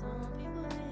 Some people